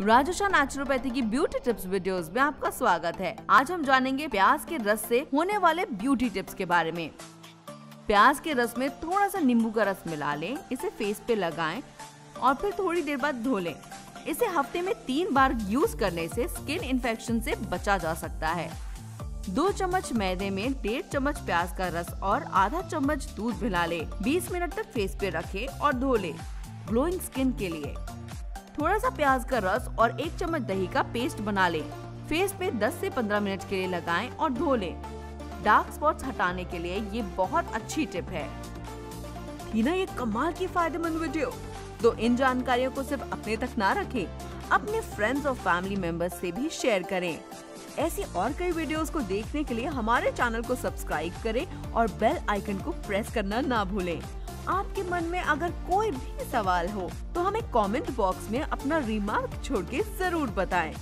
Rajasthan naturopathy की beauty tips videos में आपका स्वागत है। आज हम जानेंगे प्याज के रस से होने वाले ब्यूटी टिप्स के बारे में। प्याज के रस में थोड़ा सा नींबू का रस मिला लें, इसे फेस पे लगाएँ और फिर थोड़ी देर बाद धो लें। इसे हफ़्ते में तीन बार यूज़ करने से स्किन इन्फेक्शन से बचा जा सकता है। दो चम्मच मैदे में डेढ़ चम्मच प्याज का रस और आधा चम्मच दूध मिला ले। 20 मिनट तक फेस पे रखें और धो ले। ग्लोइंग स्किन के लिए। थोड़ा सा प्याज का रस और एक चम्मच दही का पेस्ट बना लें। फेस पे 10 से 15 मिनट के लिए लगाएँ और धो लें। डार्क स्पॉट्स हटाने के लिए ये बहुत अच्छी टिप है ना ये कमाल की फ़ायदेमंद वीडियो तो इन जानकारियों को सिर्फ़ अपने तक ना रखें, अपने फ्रेंड्स और फैमिली मेंबर्स से भी शेयर करें ऐसी और कई वीडियोस को देखने के लिए हमारे चैनल को सब्सक्राइब करें और बेल आइकन को प्रेस करना ना भूलें आपके मन में अगर कोई भी सवाल हो तो हमें कमेंट बॉक्स में अपना रिमार्क छोड़ के ज़रूर बताएँ।